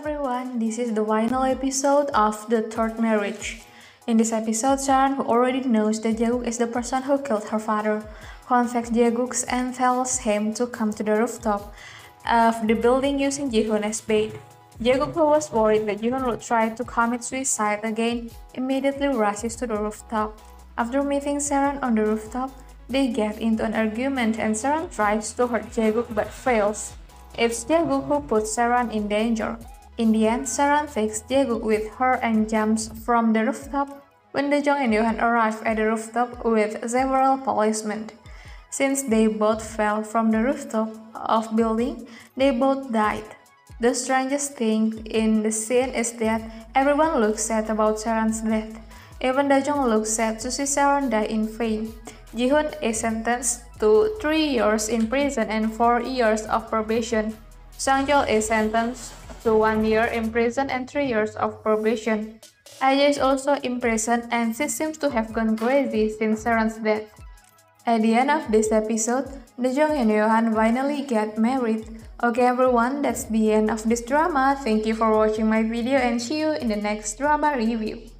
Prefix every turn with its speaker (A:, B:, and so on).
A: everyone, this is the final episode of The Third Marriage. In this episode, Sharon, who already knows that Jaeguk is the person who killed her father, contacts Jaeguk and tells him to come to the rooftop of the building using Jihoon as bait. Jaeguk, who was worried that Jihoon would try to commit suicide again, immediately rushes to the rooftop. After meeting Sharon on the rooftop, they get into an argument and Sharon tries to hurt Jaeguk but fails. It's Jaeguk who puts Sharon in danger. In the end, Sharon takes Jaeguk with her and jumps from the rooftop when Dajong and Yohan arrive at the rooftop with several policemen. Since they both fell from the rooftop of building, they both died. The strangest thing in the scene is that everyone looks sad about Sharon's death. Even Dajong looks sad to see Sharon die in vain. Jihoon is sentenced to 3 years in prison and 4 years of probation. Sangjol is sentenced to 1 year in prison and 3 years of probation. Aja is also in prison and she seems to have gone crazy since Sharon's death. At the end of this episode, Dajong and Yohan finally get married. Okay everyone, that's the end of this drama. Thank you for watching my video and see you in the next drama review.